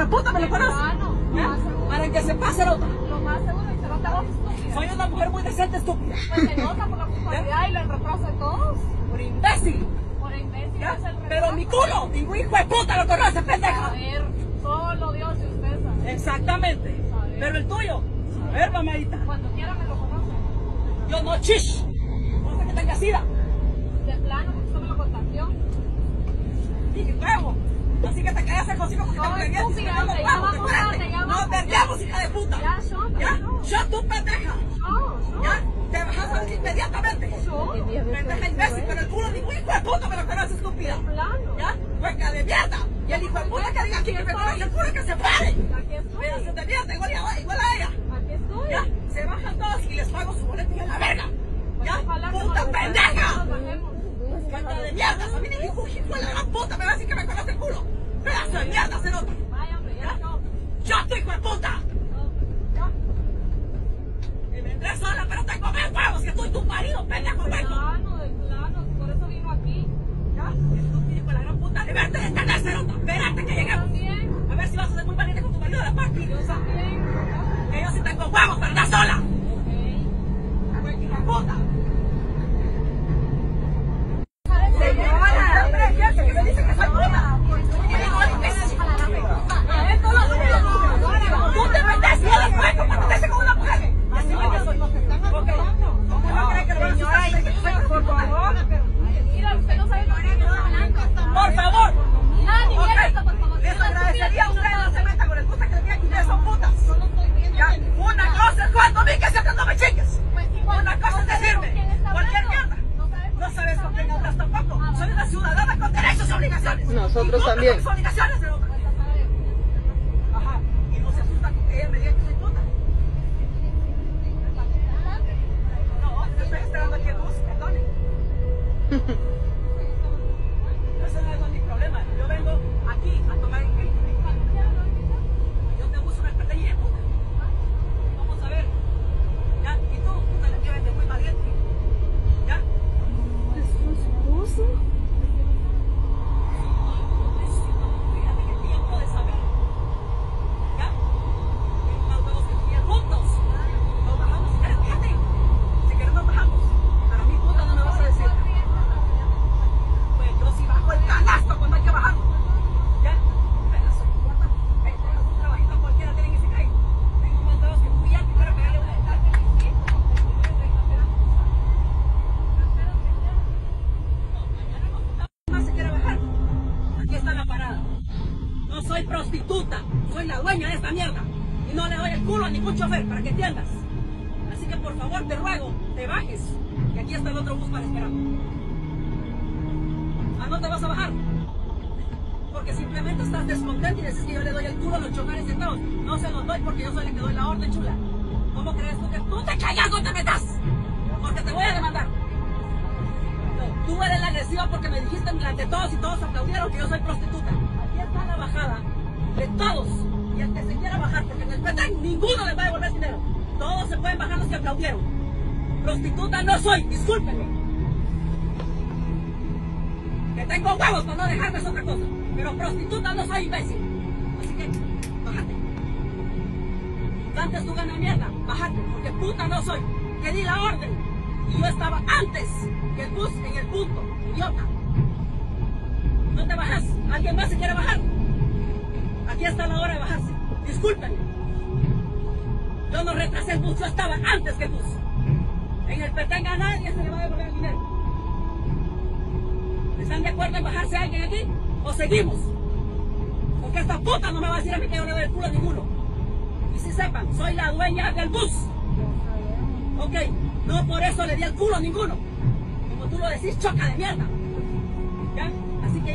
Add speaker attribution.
Speaker 1: de puta me lo conoce.
Speaker 2: Hermano, lo más seguro.
Speaker 1: Para que se pase nota.
Speaker 2: Lo más seguro es que no te hagas estúpida.
Speaker 1: Soy una mujer muy decente, estúpida.
Speaker 2: Pues se nota por la puntualidad y el retraso de todos.
Speaker 1: Por imbécil.
Speaker 2: Por imbécil
Speaker 1: ¿ya?
Speaker 2: es el retraso.
Speaker 1: Pero mi culo, ningún hijo de puta lo conoce,
Speaker 2: A
Speaker 1: pendeja.
Speaker 2: ver, solo Dios y usted sabe.
Speaker 1: Exactamente. Pero el tuyo, a ver, mamadita.
Speaker 2: Cuando quiera me lo conoce.
Speaker 1: Yo no chish. No sé que tenga sida.
Speaker 2: De plano, porque usted me lo contagió.
Speaker 1: Y huevo. Así que te callas el hocico porque
Speaker 2: No,
Speaker 1: te No,
Speaker 2: te te.
Speaker 1: No perdemos, hija de puta.
Speaker 2: Ya,
Speaker 1: ¿Ya? Yo, tú, pendeja. ¿Ya? Te bajas inmediatamente. Pendeja imbécil, pero el culo ningún hijo de puta me lo conoce, estúpida.
Speaker 2: De.
Speaker 1: ¿Ya? Hueca de mierda. Y el hijo de puta que diga aquí que me conoce el culo que se pare. Pedazo de mierda, igual a, igual a ella.
Speaker 2: Aquí estoy.
Speaker 1: ¿Ya? Se bajan todos y les pago su boleto y a la verga. ¿Ya?
Speaker 2: Ojalá que
Speaker 1: ¡Puta
Speaker 2: nos
Speaker 1: pendeja!
Speaker 2: nos bajemos.
Speaker 1: Hueca de mierda. A mí ni hijo hijo de la gran puta me va a decir que me conoce el culo. Pedazo de mierda, se nota.
Speaker 2: Vaya, hombre, ya yo.
Speaker 1: ¡Yo tu hijo de puta! ¿Ya? Y vendré sola, pero tengo más huevos que tú y tu marido, pendejo
Speaker 2: De
Speaker 1: hueco.
Speaker 2: plano, de plano. Por eso vino aquí.
Speaker 1: ¿Ya? Estúpido hijo de la gran puta. Liberte de esta cerota. Espérate que lleguemos.
Speaker 2: También.
Speaker 1: A ver si vas a ser muy valiente con tu marido de la paqui.
Speaker 2: Yo también. ¿verdad?
Speaker 1: Que yo sí tengo huevos, pero no sola.
Speaker 2: Ok.
Speaker 1: Hueca hija de puta.
Speaker 2: Señora,
Speaker 1: Señora, hombre, fíjate que me dice que soy puta. Y digo, imbécil. A ver, todos los días. Tú te metes y eres hueco para meterse con una mujer. Y así me que soy. Ok. ¿Cómo no cree que lo van a hacer? Por favor.
Speaker 2: Mira, usted no sabe con quién está hablando.
Speaker 1: Por favor.
Speaker 2: Nada, ni
Speaker 1: Ok.
Speaker 2: mira esto, por favor.
Speaker 1: Les agradecería a ustedes no se metan con el puta que le digan que ustedes son putas. Ya, una cosa es cuando a mí que siempre no me chingues. Una cosa es decirme cualquier mierda. No sabes con quién hablas tampoco. Soy una ciudadana con derechos y obligaciones.
Speaker 3: Nosotros
Speaker 1: Y
Speaker 3: también.
Speaker 1: con tus obligaciones de otra. Ajá. Y no se asusta con que ella me diga que soy puta. No, estoy esperando aquí el bus, perdone. Soy prostituta, soy la dueña de esta mierda. Y no le doy el culo a ningún chofer para que entiendas. Así que por favor te ruego, te bajes. Y aquí está el otro bus para esperar. Ah, no te vas a bajar. Porque simplemente estás descontento y dices que yo le doy el culo a los choferes de todos. No se los doy porque yo soy la que doy la orden, chula. ¿Cómo crees tú que tú te callas, no te metas? Porque te voy a demandar. Tú eres la agresiva porque me dijiste delante de todos y todos aplaudieron que yo soy prostituta. Ninguno le va a devolver dinero. Todos se pueden bajar los que aplaudieron. Prostituta no soy, discúlpenme. Que tengo huevos para no dejarme es otra cosa. Pero prostituta no soy imbécil. Así que, bájate. Antes tú ganas mierda, bájate, porque puta no soy. Que di la orden. Y yo estaba antes que el bus en el punto, idiota. No te bajas. ¿Alguien más se quiere bajar? Aquí está la hora de bajarse. Discúlpenme. Yo no retrasé el bus, yo estaba antes que el bus. En el Petén a nadie se le va a devolver el dinero. ¿Están de acuerdo en bajarse alguien aquí? ¿O seguimos? Porque esta puta no me va a decir a mí que yo le doy el culo a ninguno. Y si sepan, soy la dueña del bus. Ok, no por eso le di el culo a ninguno. Como tú lo decís, choca de mierda. ¿Ya? Así que ya.